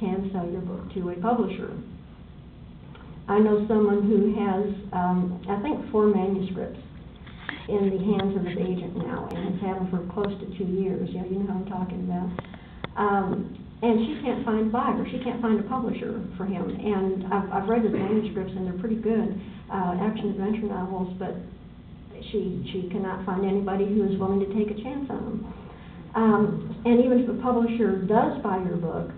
can sell your book to a publisher. I know someone who has, um, I think, four manuscripts in the hands of his agent now, and has had them for close to two years, know, you know who I'm talking about. Um, and she can't find a buyer, she can't find a publisher for him, and I've, I've read his manuscripts, and they're pretty good, uh, action-adventure novels, but she, she cannot find anybody who is willing to take a chance on them. Um, and even if a publisher does buy your book,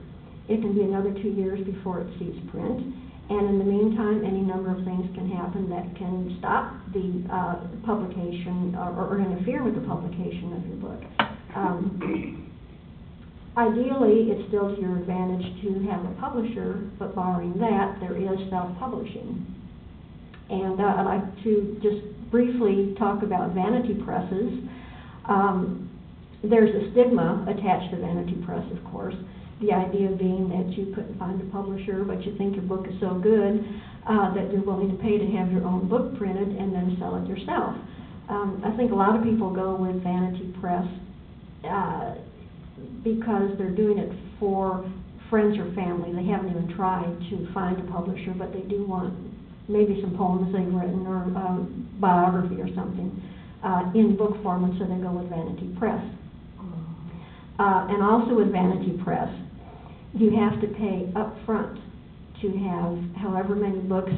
it can be another two years before it sees print. And in the meantime, any number of things can happen that can stop the, uh, publication or, or interfere with the publication of your book. Um, ideally, it's still to your advantage to have a publisher, but barring that, there is self-publishing. And uh, I'd like to just briefly talk about vanity presses. Um, there's a stigma attached to vanity press, of course. The idea being that you couldn't find a publisher, but you think your book is so good uh, that you're willing to pay to have your own book printed and then sell it yourself. Um, I think a lot of people go with vanity press uh, because they're doing it for friends or family. They haven't even tried to find a publisher, but they do want maybe some poems they've written or um, biography or something uh, in book form, and so they go with Vanity Press. Uh, and also with Vanity Press, you have to pay up front to have however many books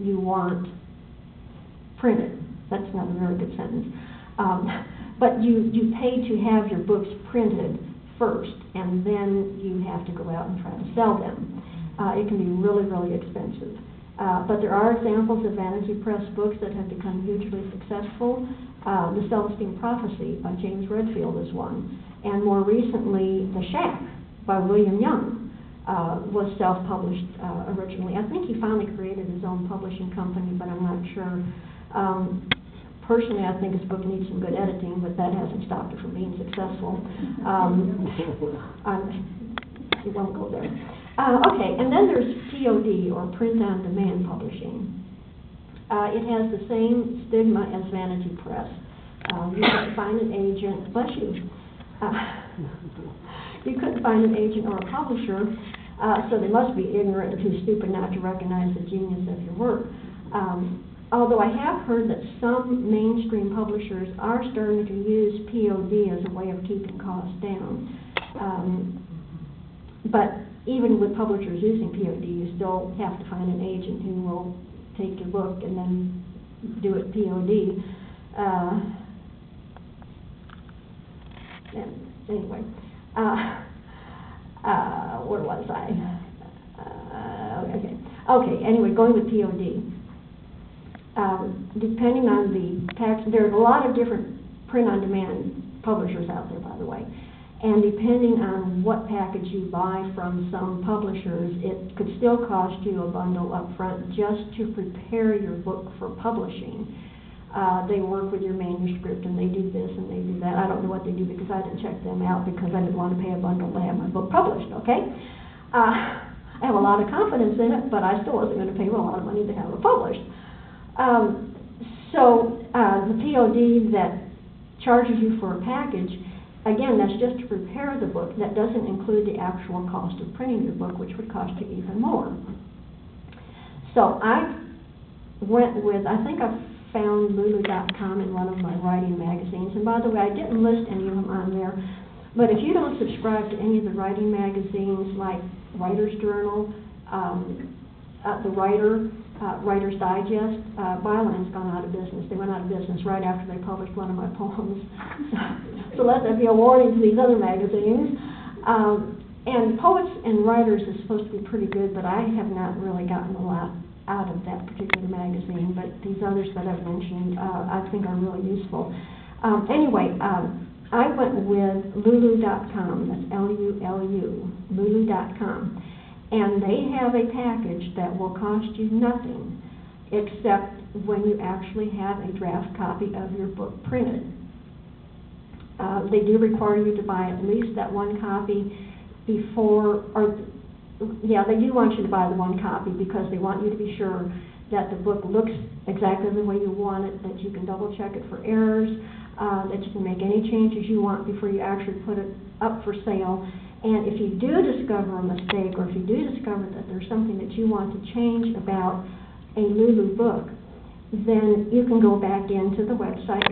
you want printed. That's not a very good sentence. Um, but you, you pay to have your books printed first, and then you have to go out and try to sell them. Uh, it can be really, really expensive. Uh, but there are examples of Vanity Press books that have become hugely successful. Uh, the Celestine Prophecy by James Redfield is one. And more recently, The Shack by William Young uh, was self-published uh, originally. I think he finally created his own publishing company, but I'm not sure. Um, personally, I think his book needs some good editing, but that hasn't stopped it from being successful. Um, we won't go there. Uh, okay, and then there's POD, or print-on-demand publishing. Uh, it has the same stigma as Vanity Press. Uh, you can find an agent, bless you. Uh, you couldn't find an agent or a publisher, uh, so they must be ignorant or too stupid not to recognize the genius of your work. Um, although I have heard that some mainstream publishers are starting to use POD as a way of keeping costs down. Um, but even with publishers using POD, you still have to find an agent who will take your book and then do it POD. Uh, and anyway, uh, uh, where was I? Uh, okay, okay. Anyway, going with POD. Um, depending on the tax, are a lot of different print-on-demand publishers out there, by the way. And depending on what package you buy from some publishers, it could still cost you a bundle up front just to prepare your book for publishing. Uh, they work with your manuscript and they do this and they do that. I don't know what they do because I didn't check them out because I didn't want to pay a bundle to have my book published, okay? Uh, I have a lot of confidence in it, but I still wasn't going to pay a lot of money to have it published. Um, so uh, the POD that charges you for a package Again, that's just to prepare the book. That doesn't include the actual cost of printing your book, which would cost you even more. So I went with, I think I found Lulu.com in one of my writing magazines. And by the way, I didn't list any of them on there. But if you don't subscribe to any of the writing magazines like Writer's Journal, um, uh, The Writer, uh, Writer's Digest, uh, Byline's gone out of business. They went out of business right after they published one of my poems. so let that be a warning to these other magazines. Um, and Poets and Writers is supposed to be pretty good, but I have not really gotten a lot out of that particular magazine. But these others that I've mentioned, uh, I think are really useful. Um, anyway, um, I went with Lulu.com. That's L-U-L-U, Lulu.com. And they have a package that will cost you nothing except when you actually have a draft copy of your book printed. Uh, they do require you to buy at least that one copy before, or, yeah, they do want you to buy the one copy because they want you to be sure that the book looks exactly the way you want it, that you can double check it for errors, uh, that you can make any changes you want before you actually put it up for sale, And if you do discover a mistake, or if you do discover that there's something that you want to change about a Lulu book, then you can go back into the website